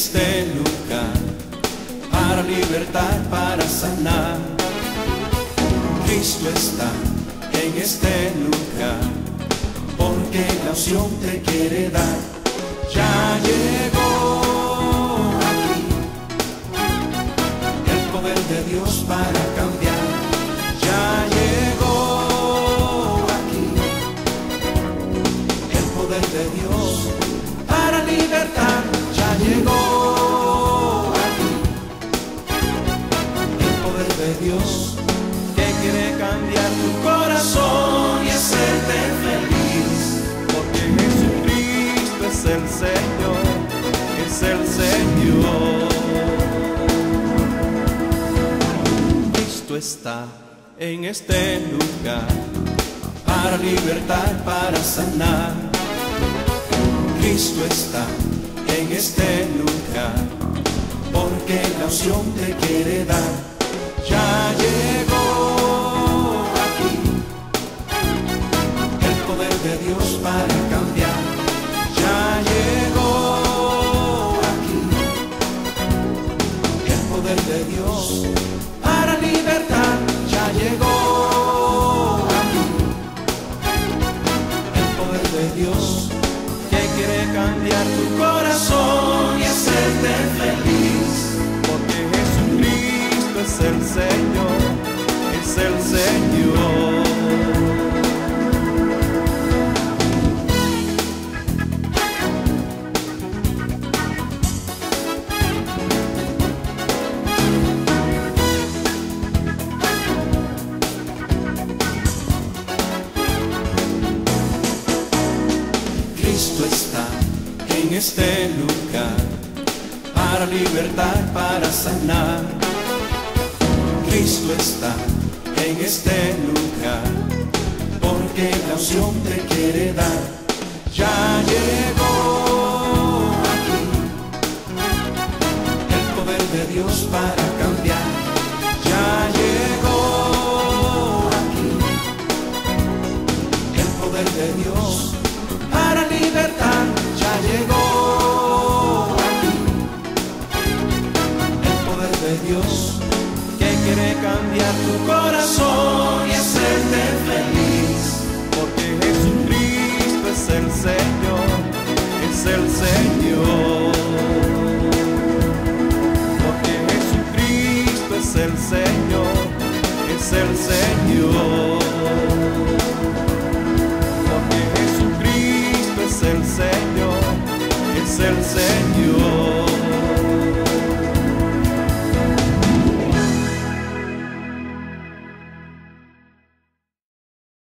este lugar para libertar, para sanar. Cristo está en este lugar porque la opción te quiere dar. Ya llegó aquí el poder de Dios para cambiar. Ya llegó aquí el poder de Dios para libertar. Ya llegó aquí el poder de Dios que quiere cambiar tu corazón y hacerte feliz. Porque Jesucristo es el Señor, es el Señor. Cristo está en este lugar para libertar, para sanar. Cristo está en este lugar porque la opción te quiere dar. Ya llegó aquí el poder de Dios para cambiar. Ya llegó aquí el poder de Dios para libertar. Ya llegó aquí el poder de Dios tu corazón y hacerte feliz. Porque Jesucristo es el Señor, es el Señor. Cristo está en este lugar para libertar, para sanar. Cristo está en este lugar porque la opción te quiere dar. Ya llegó aquí el poder de Dios para cambiar. Ya corazón y hacerte feliz. Porque Jesucristo es el Señor, es el Señor. Porque Jesucristo es el Señor, es el Señor. Porque Jesucristo es el Señor, es el Señor.